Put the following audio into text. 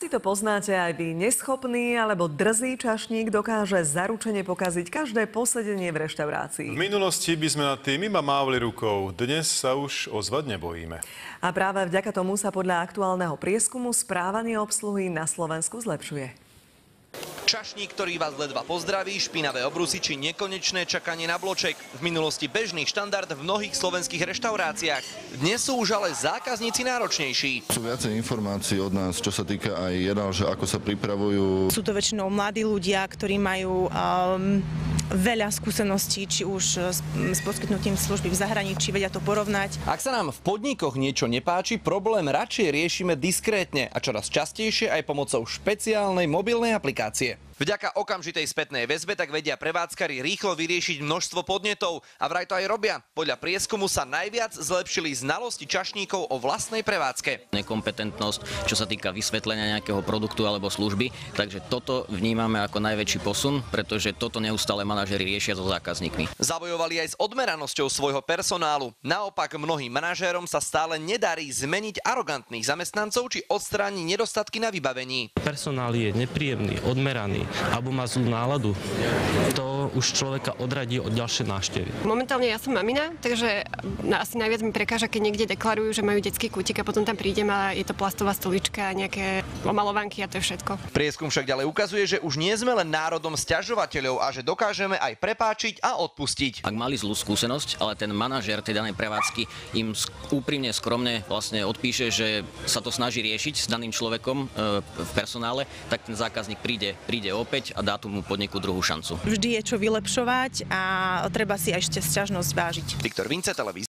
Si to poznáte aj vy, neschopný alebo drzý čašník dokáže zaručene pokaziť každé posedenie v reštaurácii. V minulosti by sme nad tým iba mávli rukou, dnes sa už ozvať nebojíme. A práve vďaka tomu sa podľa aktuálneho prieskumu správanie obsluhy na Slovensku zlepšuje. Čašník, ktorý vás ledva pozdraví, špinavé obrusy či nekonečné čakanie na bloček. V minulosti bežný štandard v mnohých slovenských reštauráciách. Dnes sú už ale zákazníci náročnejší. Sú viacej informácií od nás, čo sa týka aj jedál, že ako sa pripravujú. Sú to väčšinou mladí ľudia, ktorí majú um, veľa skúseností, či už s, s poskytnutím služby v zahraničí, vedia to porovnať. Ak sa nám v podnikoch niečo nepáči, problém radšej riešime diskrétne a čoraz častejšie aj pomocou špeciálnej mobilnej aplikácie. Vďaka okamžitej spätnej väzbe tak vedia prevádzkari rýchlo vyriešiť množstvo podnetov a vraj to aj robia. Podľa prieskumu sa najviac zlepšili znalosti čašníkov o vlastnej prevádzke. nekompetentnosť, čo sa týka vysvetlenia nejakého produktu alebo služby. Takže toto vnímame ako najväčší posun, pretože toto neustále manažeri riešia so zákazníkmi. Zabojovali aj s odmeranosťou svojho personálu. Naopak mnohým manažérom sa stále nedarí zmeniť arogantných zamestnancov či odstrániť nedostatky na vybavení. personál je nepríjemný, odmeraný alebo má zlú náladu, to už človeka odradí od ďalšej návštevy. Momentálne ja som mamina, takže na- asi najviac mi prekáža, keď niekde deklarujú, že majú detský kútik a potom tam prídem a je to plastová stolička a nejaké omalovanky a to je všetko. Prieskum však ďalej ukazuje, že už nie sme len národom sťažovateľov a že dokážeme aj prepáčiť a odpustiť. Ak mali zlú skúsenosť, ale ten manažér tej danej prevádzky im úprimne, skromne vlastne odpíše, že sa to snaží riešiť s daným človekom e, v personále, tak ten zákazník príde, príde opäť a dá tomu podniku druhú šancu. Vždy je čo vylepšovať a treba si ešte sťažnosť vážiť. Viktor Vince, televízia.